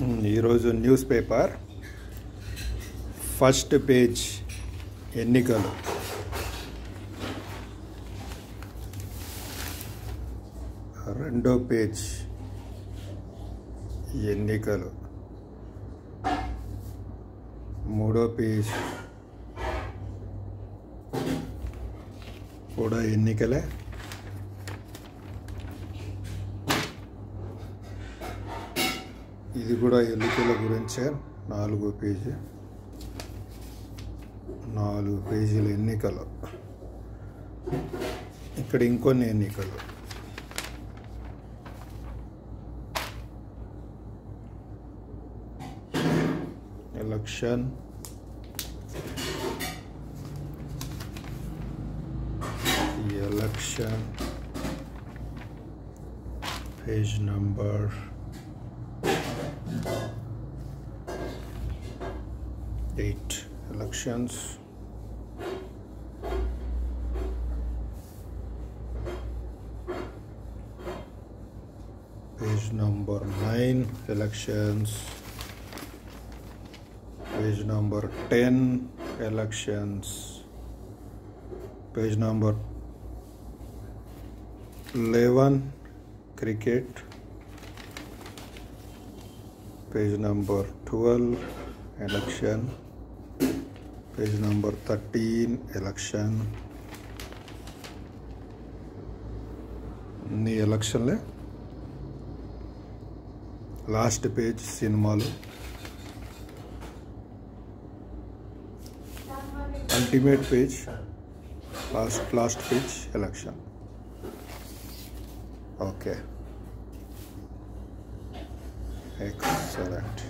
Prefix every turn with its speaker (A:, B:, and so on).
A: ఈరోజు news paper first page ఎన్నికలు. రెండో పేజ్ ఎన్నికలు. మూడో పేజ్ కూడా ఎన్నికలే. ఇది కూడా ఎన్నికల గురించే. నాలుగో పేజీ. నాలుగు పేజీల ఎన్నికలు. ఇక్కడ ఇంకొన్ని ఎన్నికలు. Election. Election. Page number eight elections. Page number nine elections. Page number ten elections. Page number eleven cricket. Page number twelve election page number 13 election అన్ని ఎలక్షన్లే. లాస్ట్ పేజ్ సినిమాలు. Ultimate page. Last last page election okay excellent